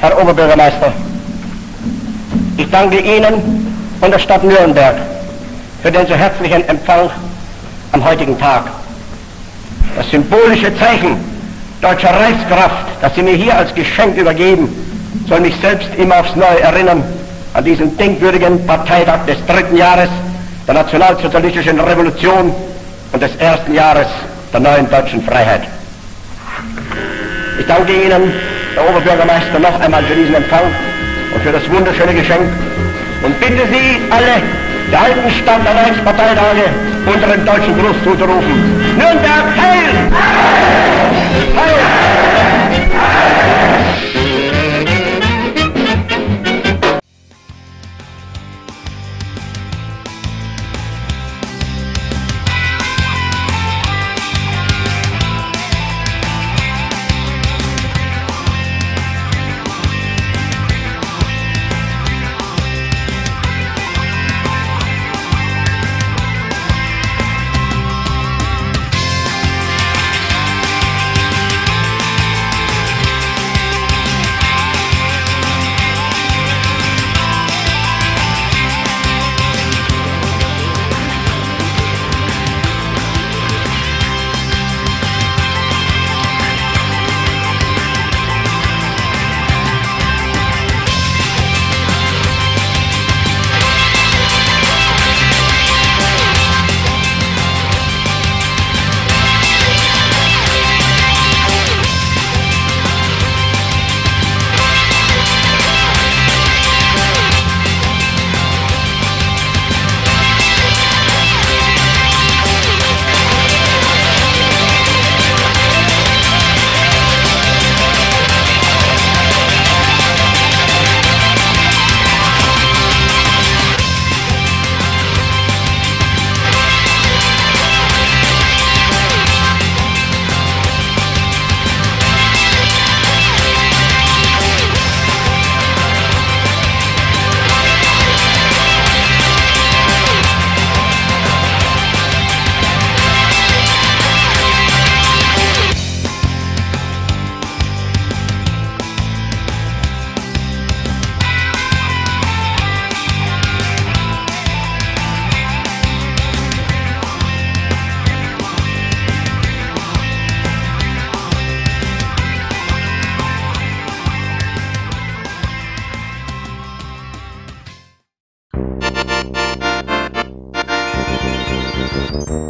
Herr Oberbürgermeister, ich danke Ihnen und der Stadt Nürnberg für den so herzlichen Empfang am heutigen Tag. Das symbolische Zeichen deutscher Reichskraft, das Sie mir hier als Geschenk übergeben, soll mich selbst immer aufs Neue erinnern an diesen denkwürdigen Parteitag des dritten Jahres der nationalsozialistischen Revolution und des ersten Jahres der neuen deutschen Freiheit. Ich danke Ihnen, Herr Oberbürgermeister, noch einmal für diesen Empfang und für das wunderschöne Geschenk und bitte Sie alle, der alten Stand der Reichsparteitage unseren deutschen Gruß zuzurufen. Nürnberg Mm-hmm.